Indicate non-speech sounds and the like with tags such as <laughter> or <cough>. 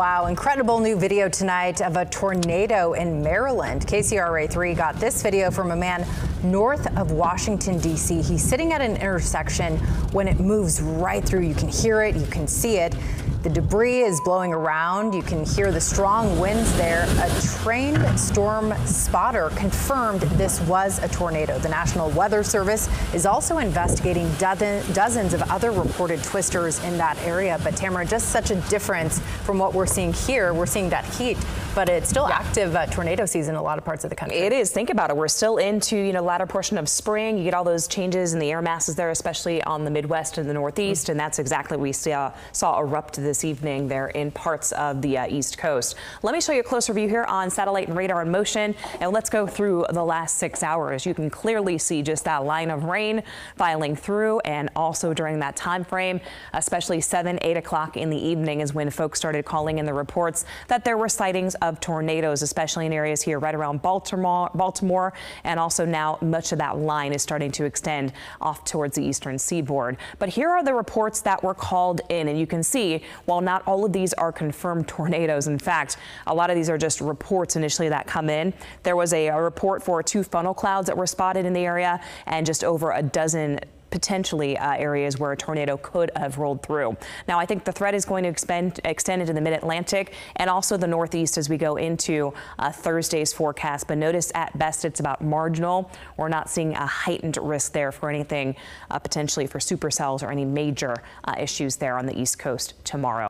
Wow, incredible new video tonight of a tornado in Maryland. KCRA 3 got this video from a man north of Washington, D.C. He's sitting at an intersection when it moves right through. You can hear it, you can see it. The debris is blowing around. You can hear the strong winds there. A trained storm spotter confirmed this was a tornado. The National Weather Service is also investigating dozens of other reported twisters in that area. But Tamara, just such a difference from what we're seeing here. We're seeing that heat, but it's still yeah. active uh, tornado season in a lot of parts of the country. It is. Think about it. We're still into, you know, latter portion of spring. You get all those changes in the air masses there, especially on the Midwest and the Northeast. Mm -hmm. And that's exactly what we saw, saw erupt this evening there in parts of the uh, East Coast. Let me show you a closer view here on satellite and radar in motion. And let's go through the last six hours. You can clearly see just that line of rain filing through and also during that time frame, especially 7, 8 o'clock in the evening is when folks started calling in the reports that there were sightings of tornadoes, especially in areas here right around Baltimore, Baltimore and also now much of that line is starting to extend off towards the eastern seaboard. But here are the reports that were called in and you can see while not all of these are confirmed <laughs> tornadoes, in fact, a lot of these are just reports initially that come in. There was a, a report for two funnel clouds that were spotted in the area and just over a dozen potentially uh, areas where a tornado could have rolled through. Now, I think the threat is going to expend, extend into the mid-Atlantic and also the Northeast as we go into uh, Thursday's forecast. But notice at best it's about marginal. We're not seeing a heightened risk there for anything uh, potentially for supercells or any major uh, issues there on the East Coast tomorrow.